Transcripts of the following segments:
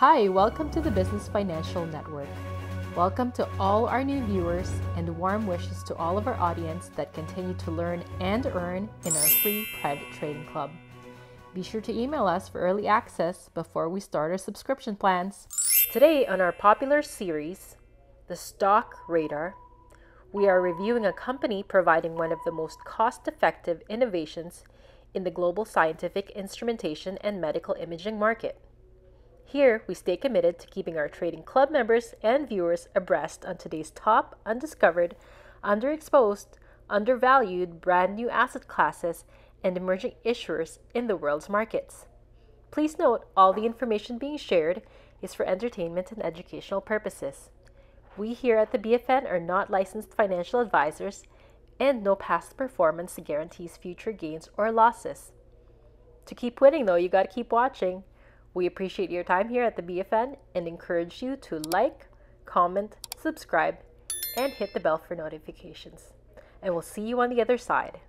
Hi, welcome to the Business Financial Network. Welcome to all our new viewers and warm wishes to all of our audience that continue to learn and earn in our free private trading club. Be sure to email us for early access before we start our subscription plans. Today, on our popular series, The Stock Radar, we are reviewing a company providing one of the most cost effective innovations in the global scientific instrumentation and medical imaging market. Here, we stay committed to keeping our trading club members and viewers abreast on today's top, undiscovered, underexposed, undervalued, brand new asset classes and emerging issuers in the world's markets. Please note all the information being shared is for entertainment and educational purposes. We here at the BFN are not licensed financial advisors, and no past performance guarantees future gains or losses. To keep winning, though, you got to keep watching. We appreciate your time here at the BFN and encourage you to like, comment, subscribe, and hit the bell for notifications. And we'll see you on the other side.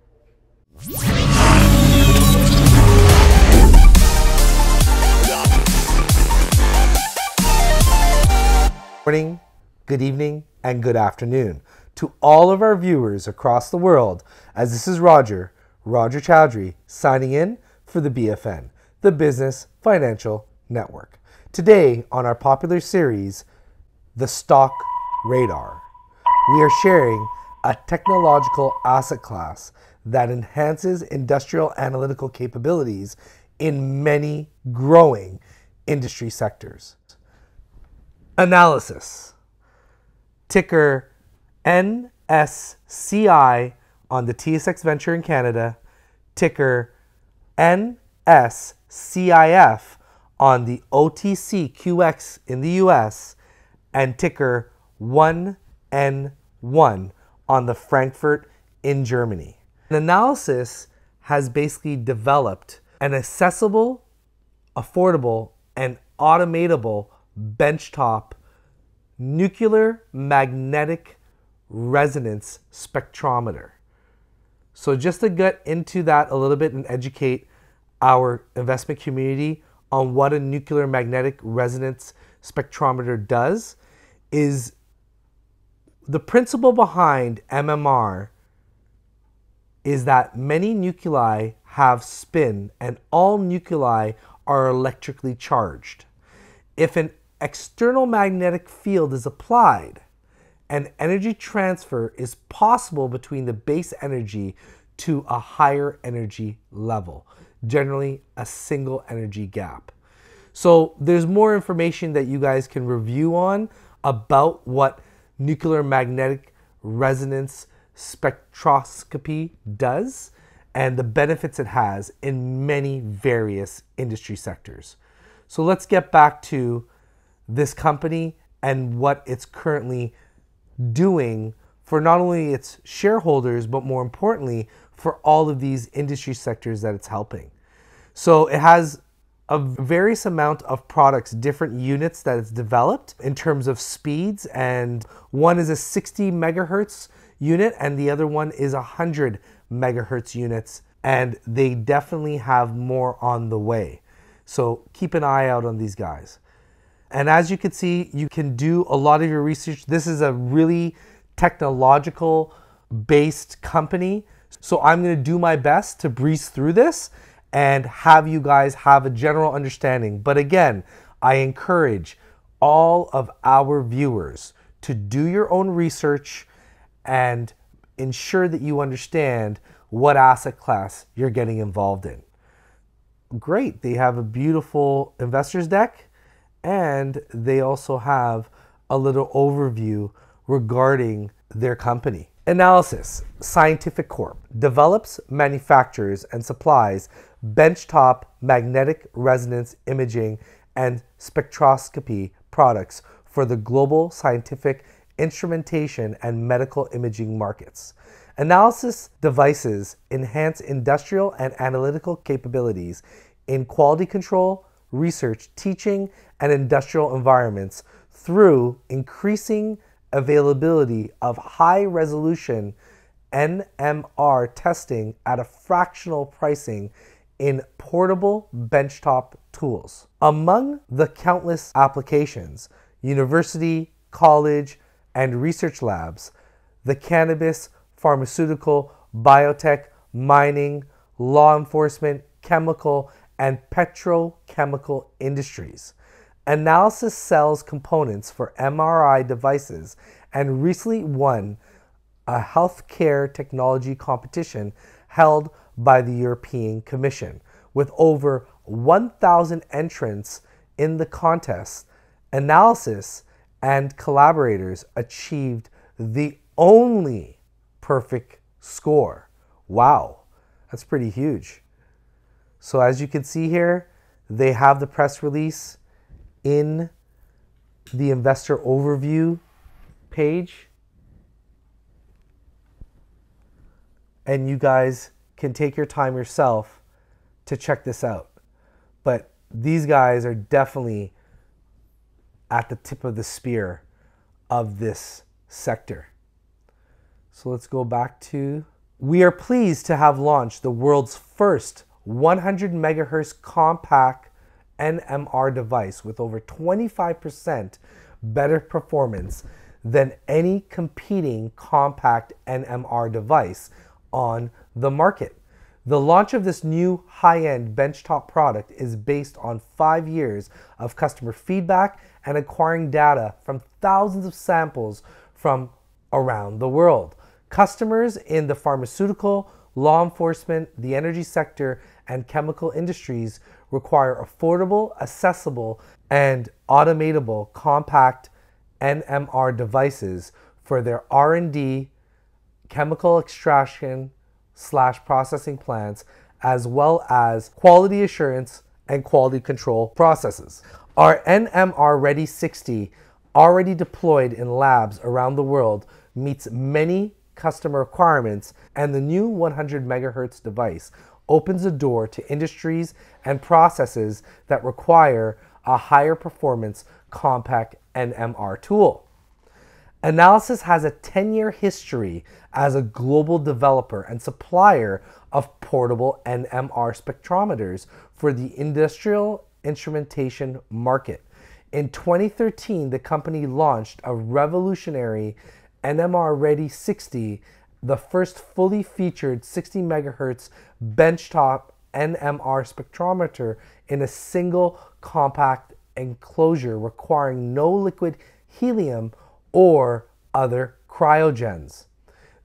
morning, good evening, and good afternoon to all of our viewers across the world, as this is Roger, Roger Choudhury, signing in for the BFN, the Business Financial Network. Today, on our popular series, The Stock Radar, we are sharing a technological asset class that enhances industrial analytical capabilities in many growing industry sectors. Nanalysis. Ticker NSCI on the TSX Venture in Canada, ticker NSCIF on the OTCQX in the US, and ticker 1N1 on the Frankfurt in Germany. Nanalysis has basically developed an accessible, affordable, and automatable benchtop nuclear magnetic resonance spectrometer. So, just to get into that a little bit and educate our investment community on what a nuclear magnetic resonance spectrometer does, is the principle behind NMR is that many nuclei have spin and all nuclei are electrically charged. If an external magnetic field is applied, and energy transfer is possible between the base energy to a higher energy level, generally a single energy gap. So there's more information that you guys can review on about what nuclear magnetic resonance spectroscopy does and the benefits it has in many various industry sectors. So let's get back to this company and what it's currently doing for not only its shareholders, but more importantly, for all of these industry sectors that it's helping. So it has a various amount of products, different units that it's developed in terms of speeds, and one is a 60 megahertz unit, and the other one is a 100 megahertz units, and they definitely have more on the way. So keep an eye out on these guys. And as you can see, you can do a lot of your research. This is a really technological based company. So I'm going to do my best to breeze through this and have you guys have a general understanding. But again, I encourage all of our viewers to do your own research and ensure that you understand what asset class you're getting involved in. Great. They have a beautiful investors deck and they also have a little overview regarding their company. Nanalysis Scientific Corp develops, manufactures, and supplies benchtop magnetic resonance imaging and spectroscopy products for the global scientific instrumentation and medical imaging markets. Nanalysis devices enhance industrial and analytical capabilities in quality control, research, teaching, and industrial environments through increasing availability of high resolution NMR testing at a fractional pricing in portable benchtop tools. Among the countless applications, university, college, and research labs, the cannabis, pharmaceutical, biotech, mining, law enforcement, chemical, and petrochemical industries. Nanalysis sells components for MRI devices and recently won a healthcare technology competition held by the European Commission. With over 1,000 entrants in the contest, Nanalysis and collaborators achieved the only perfect score. Wow, that's pretty huge. So, as you can see here, they have the press release in the investor overview page. And you guys can take your time yourself to check this out. But these guys are definitely at the tip of the spear of this sector. So let's go back to. We are pleased to have launched the world's first 100 megahertz compact NMR device with over 25% better performance than any competing compact NMR device on the market. The launch of this new high end benchtop product is based on five years of customer feedback and acquiring data from thousands of samples from around the world. Customers in the pharmaceutical, law enforcement, the energy sector, and chemical industries require affordable, accessible, and automatable compact NMR devices for their R&D, chemical extraction slash processing plants, as well as quality assurance and quality control processes. Our NMR Ready 60, already deployed in labs around the world, meets many customer requirements, and the new 100 megahertz device opens the door to industries and processes that require a higher performance compact NMR tool. Nanalysis has a 10 year history as a global developer and supplier of portable NMR spectrometers for the industrial instrumentation market. In 2013, the company launched a revolutionary NMR Ready 60, the first fully featured 60 megahertz benchtop NMR spectrometer in a single compact enclosure requiring no liquid helium or other cryogens.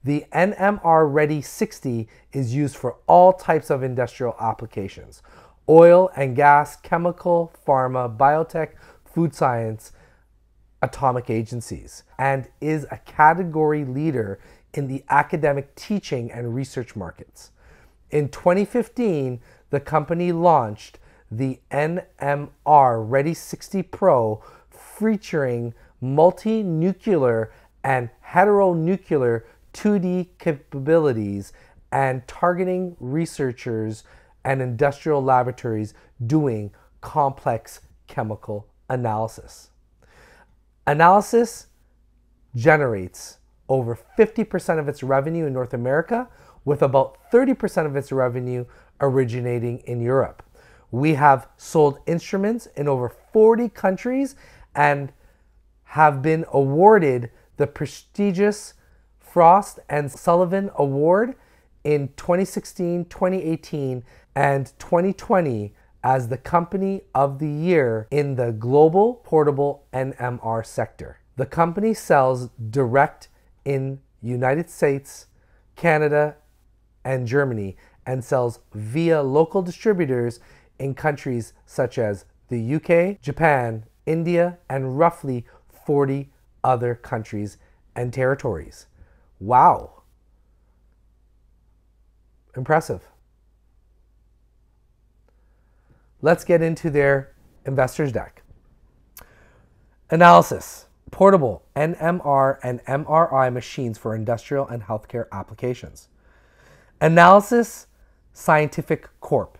The NMR Ready 60 is used for all types of industrial applications oil and gas, chemical, pharma, biotech, food science, atomic agencies, and is a category leader in the academic teaching and research markets. In 2015, the company launched the NMR Ready 60 Pro featuring multi-nuclear and heteronuclear 2D capabilities and targeting researchers and industrial laboratories doing complex chemical analysis. Nanalysis generates over 50% of its revenue in North America, with about 30% of its revenue originating in Europe. We have sold instruments in over 40 countries and have been awarded the prestigious Frost and Sullivan Award in 2016, 2018, and 2020 as the company of the year in the global portable NMR sector. The company sells direct in United States, Canada, and Germany and sells via local distributors in countries such as the UK, Japan, India, and roughly 40 other countries and territories. Wow. Impressive. Let's get into their investors deck. Nanalysis portable NMR and MRI machines for industrial and healthcare applications. Nanalysis Scientific Corp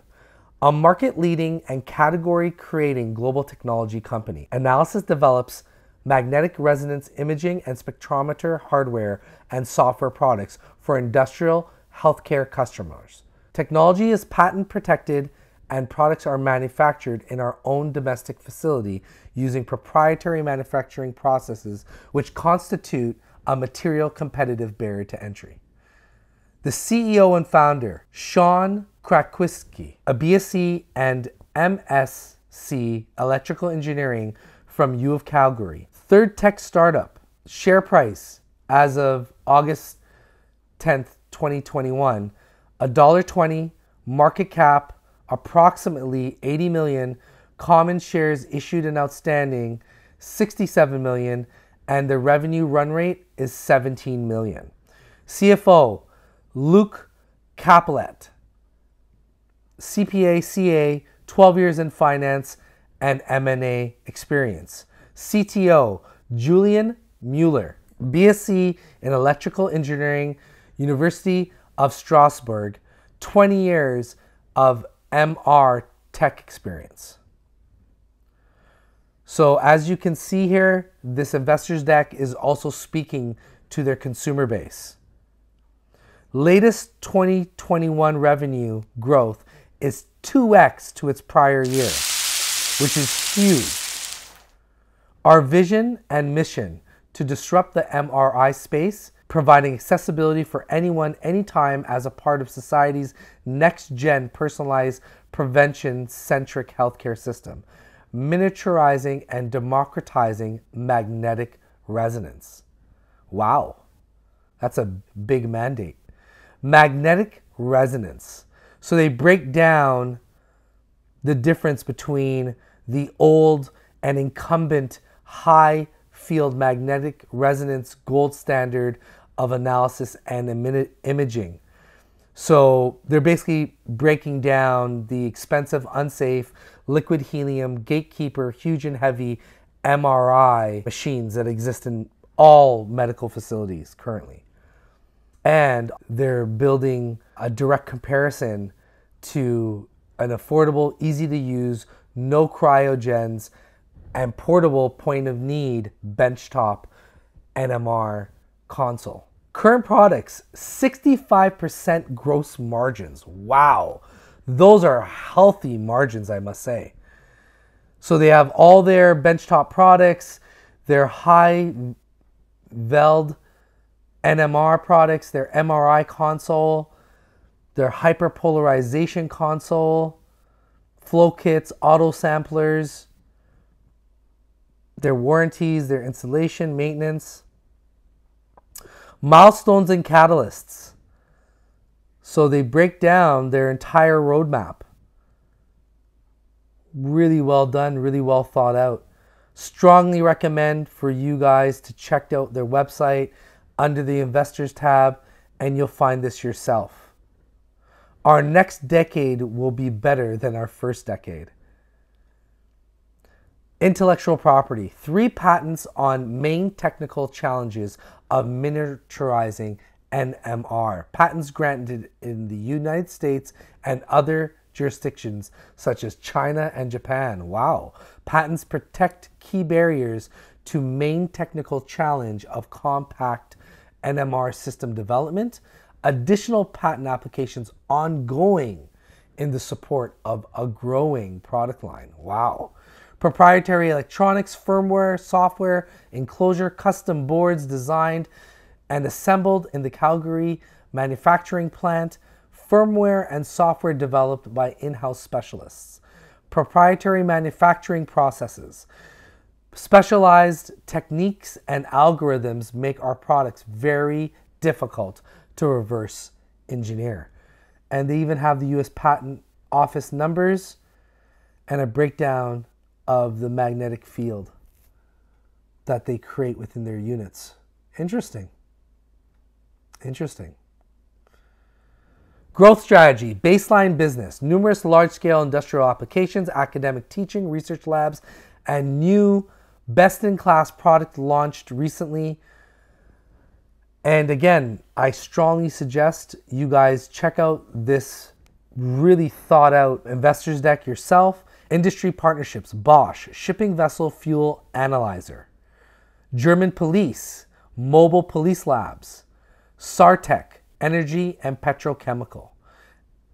a market leading and category creating global technology company. Nanalysis develops magnetic resonance imaging and spectrometer hardware and software products for industrial healthcare customers. Technology is patent protected and products are manufactured in our own domestic facility using proprietary manufacturing processes which constitute a material competitive barrier to entry. The CEO and founder, Sean Krakowski, a BSc and MSc Electrical Engineering from U of Calgary. Third tech startup, share price as of August 10th, 2021, $1.20, market cap approximately 80 million, common shares issued and outstanding 67 million, and the revenue run rate is 17 million. CFO Luc Capelette, CPA CA, 12 years in finance and M&A experience. CTO Julian Mueller, BSc in electrical engineering, University of Strasbourg, 20 years of MR tech experience. So, as you can see here, this investors deck is also speaking to their consumer base. Latest 2021 revenue growth is 2x to its prior year, which is huge. Our vision and mission to disrupt the MRI space providing accessibility for anyone, anytime as a part of society's next gen personalized prevention centric healthcare system, miniaturizing and democratizing magnetic resonance. Wow, that's a big mandate. Magnetic resonance. So they break down the difference between the old and incumbent high field magnetic resonance gold standard of analysis and imaging. So they're basically breaking down the expensive, unsafe, liquid helium, gatekeeper, huge and heavy MRI machines that exist in all medical facilities currently. And they're building a direct comparison to an affordable, easy to use, no cryogens, and portable point of need benchtop NMR console. Current products, 65% gross margins. Wow. Those are healthy margins, I must say. So they have all their benchtop products, their high field NMR products, their MRI console, their hyperpolarization console, flow kits, auto samplers, their warranties, their installation, maintenance milestones and catalysts. So they break down their entire roadmap. Really well done, really well thought out. Strongly recommend for you guys to check out their website under the investors tab and you'll find this yourself. Our next decade will be better than our first decade. Intellectual property. Three patents on main technical challenges of miniaturizing NMR. Patents granted in the United States and other jurisdictions such as China and Japan. Wow. Patents protect key barriers to main technical challenge of compact NMR system development. Additional patent applications ongoing in the support of a growing product line. Wow proprietary electronics, firmware, software, enclosure, custom boards designed and assembled in the Calgary manufacturing plant, firmware and software developed by in house specialists, proprietary manufacturing processes. Specialized techniques and algorithms make our products very difficult to reverse engineer. And they even have the US Patent Office numbers and a breakdown of the magnetic field that they create within their units. Interesting. Interesting. Growth strategy, baseline business, numerous large scale industrial applications, academic teaching, research labs, and new best in class product launched recently. And again, I strongly suggest you guys check out this really thought out investors deck yourself. Industry partnerships Bosch, Shipping Vessel Fuel Analyzer, German Police, Mobile Police Labs, Sartec, Energy and Petrochemical,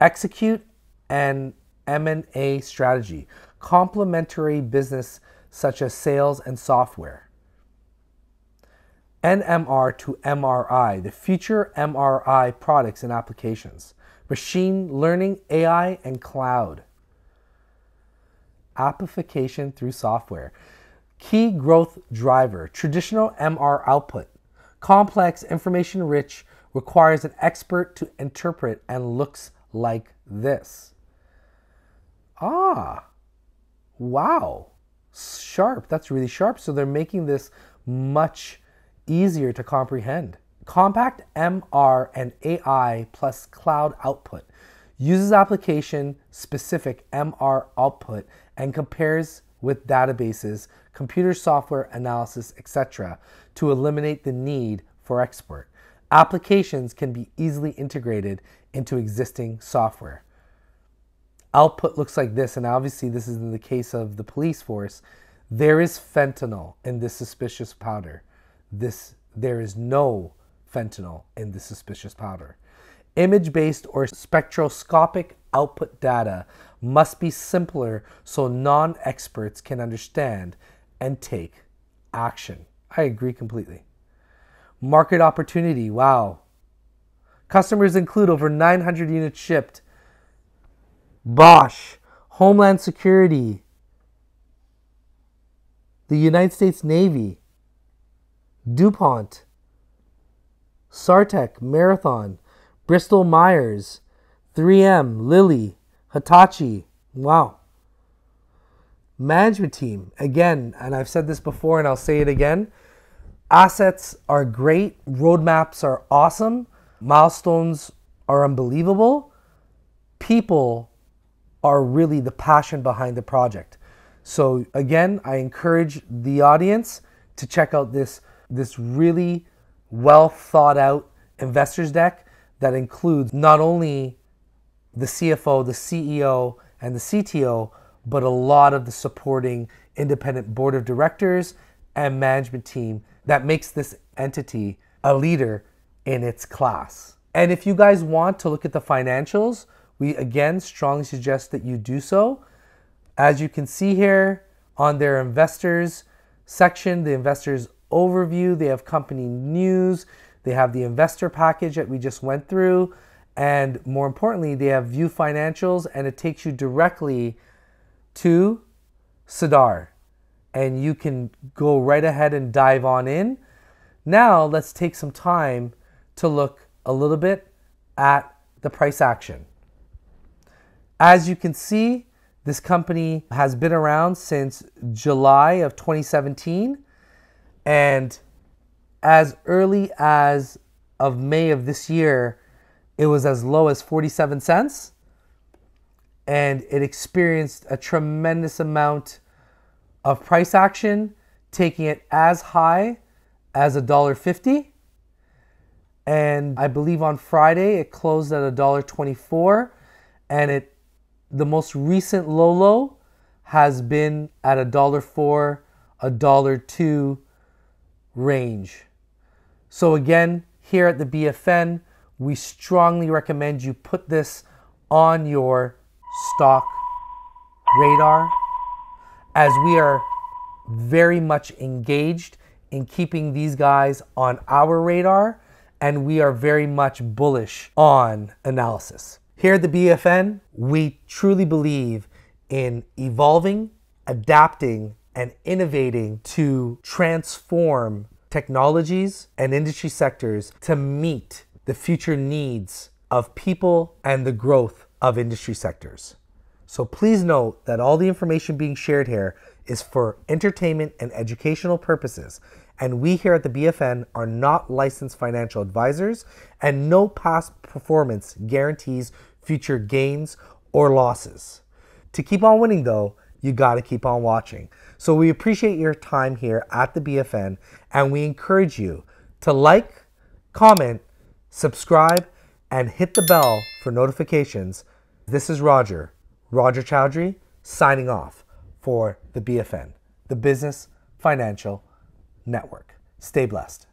execute an M&A strategy, complementary business such as sales and software. NMR to MRI, the future MRI products and applications, machine learning, AI, and cloud. Amplification through software. Key growth driver, traditional MR output, complex, information rich, requires an expert to interpret and looks like this. Ah, wow, sharp. That's really sharp. So they're making this much easier to comprehend. Compact MR and AI plus cloud output uses application specific MR output and compares with databases, computer software analysis, etc., to eliminate the need for export. Applications can be easily integrated into existing software. Output looks like this, and obviously, this is in the case of the police force. There is fentanyl in this suspicious powder. This there is no fentanyl in the suspicious powder. Image based or spectroscopic output data must be simpler so non experts can understand and take action. I agree completely. Market opportunity, wow. Customers include over 900 units shipped. Bosch, Homeland Security, the United States Navy, DuPont, Sartec, Marathon, Bristol Myers, 3M, Lilly, Hitachi. Wow. Management team, again, and I've said this before and I'll say it again. Assets are great, roadmaps are awesome, milestones are unbelievable. People are really the passion behind the project. So again, I encourage the audience to check out this this really well thought out investors deck that includes not only the CFO, the CEO, and the CTO, but a lot of the supporting independent board of directors and management team that makes this entity a leader in its class. And if you guys want to look at the financials, we again strongly suggest that you do so. As you can see here on their investors section, the investors overview, they have company news, they have the investor package that we just went through, and more importantly, they have view financials and it takes you directly to SEDAR. And you can go right ahead and dive on in. Now, let's take some time to look a little bit at the price action. As you can see, this company has been around since July of 2017 and as early as of May of this year, it was as low as 47 cents and it experienced a tremendous amount of price action, taking it as high as a dollar fifty. And I believe on Friday it closed at a dollar twenty-four, and it the most recent low low has been at a dollar four, a dollar two range. So again, here at the BFN, we strongly recommend you put this on your stock radar as we are very much engaged in keeping these guys on our radar and we are very much bullish on Nanalysis. Here at the BFN, we truly believe in evolving, adapting, and innovating to transform technologies and industry sectors to meet the future needs of people and the growth of industry sectors. So please note that all the information being shared here is for entertainment and educational purposes, and we here at the BFN are not licensed financial advisors, and no past performance guarantees future gains or losses. To keep on winning, though, you got to keep on watching. So we appreciate your time here at the BFN, and we encourage you to like, comment, subscribe, and hit the bell for notifications. This is Roger, Roger Choudhury, signing off for the BFN, the Business Financial Network. Stay blessed.